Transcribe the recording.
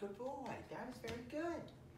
Good boy. That is very good.